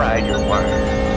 fried your wine.